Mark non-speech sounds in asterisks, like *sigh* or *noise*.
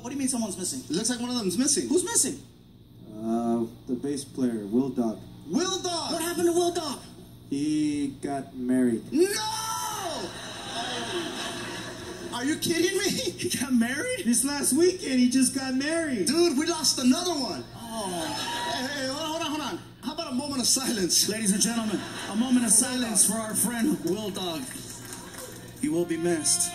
What? What do you mean someone's missing? It looks like one of them's missing. Who's missing? Uh, the bass player, Wil Dog. Wil Dog? What happened to Wil Dog? He got married. No! Are you kidding me? *laughs* He got married? This last weekend, he just got married. Dude, we lost another one. Oh. Hey, hey, hold on, hold on, hold on. How about a moment of silence? Ladies and gentlemen, a moment of silence for our friend Wil Dog. He will be missed.